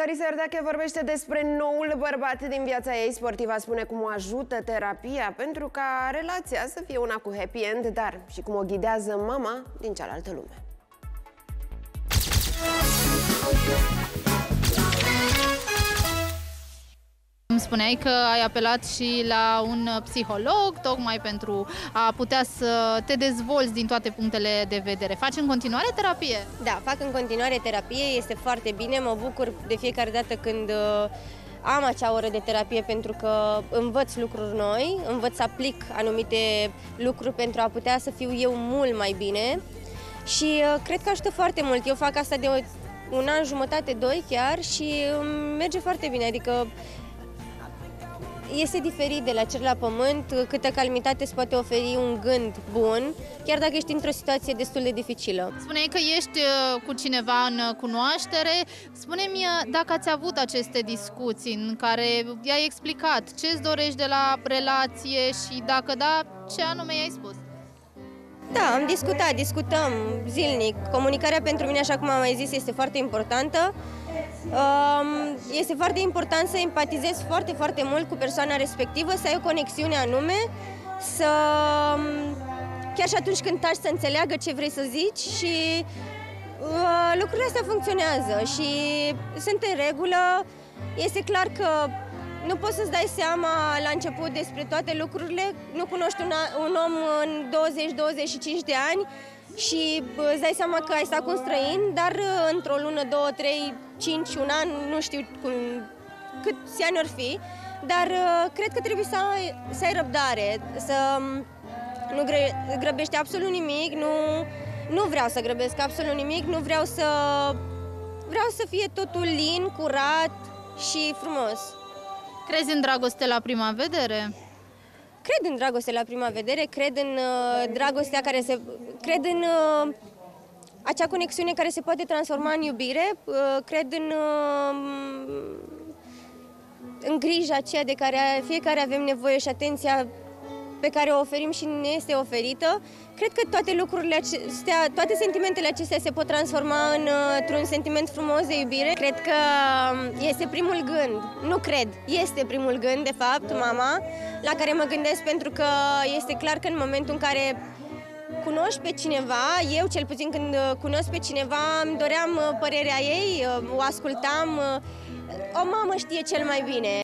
Larisa Iordache vorbește despre noul bărbat din viața ei. Sportiva spune cum o ajută terapia pentru ca relația să fie una cu happy end, dar și cum o ghidează mama din cealaltă lume. Îmi spuneai că ai apelat și la un psiholog, tocmai pentru a putea să te dezvolți din toate punctele de vedere. Faci în continuare terapie? Da, fac în continuare terapie, este foarte bine, mă bucur de fiecare dată când uh, am acea oră de terapie pentru că învăț lucruri noi, învăț să aplic anumite lucruri pentru a putea să fiu eu mult mai bine și uh, cred că ajută foarte mult. Eu fac asta de un an jumătate, doi chiar și merge foarte bine, adică este diferit de la cer la pământ, câtă calmitate îți poate oferi un gând bun, chiar dacă ești într-o situație destul de dificilă. Spuneai că ești uh, cu cineva în uh, cunoaștere. Spune-mi uh, dacă ați avut aceste discuții în care i-ai explicat ce îți dorești de la relație și dacă da, ce anume i-ai spus? Da, am discutat, discutăm zilnic. Comunicarea pentru mine, așa cum am mai zis, este foarte importantă. Um, este foarte important să empatizezi foarte, foarte mult cu persoana respectivă, să ai o conexiune anume, să um, chiar și atunci când taci să înțeleagă ce vrei să zici și uh, lucrurile astea funcționează și sunt în regulă. Este clar că nu poți să-ți dai seama la început despre toate lucrurile, nu cunoști un, un om în 20-25 de ani și îți dai seama că ai stat cu un străin, dar uh, într-o lună, două, trei, cinci, un an, nu știu cum, câți ani ar fi, dar uh, cred că trebuie să ai, să ai răbdare, să um, nu grăbești absolut nimic, nu, nu vreau să grăbesc absolut nimic, nu vreau să... Vreau să fie totul lin, curat și frumos. Crezi în dragoste la prima vedere? Cred în dragoste la prima vedere, cred în uh, dragostea care se... Cred în uh, acea conexiune care se poate transforma în iubire, uh, cred în, uh, în grija aceea de care fiecare avem nevoie și atenția pe care o oferim și ne este oferită. Cred că toate lucrurile acestea, toate sentimentele acestea se pot transforma în, uh, într-un sentiment frumos de iubire. Cred că um, este primul gând, nu cred, este primul gând, de fapt, mama, la care mă gândesc pentru că este clar că în momentul în care cunoști pe cineva, eu cel puțin când uh, cunosc pe cineva, îmi doream uh, părerea ei, o ascultam, o mamă știe cel mai bine.